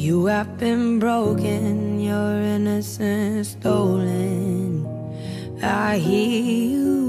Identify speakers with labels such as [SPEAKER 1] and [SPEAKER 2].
[SPEAKER 1] You have been broken, your innocence stolen. I hear you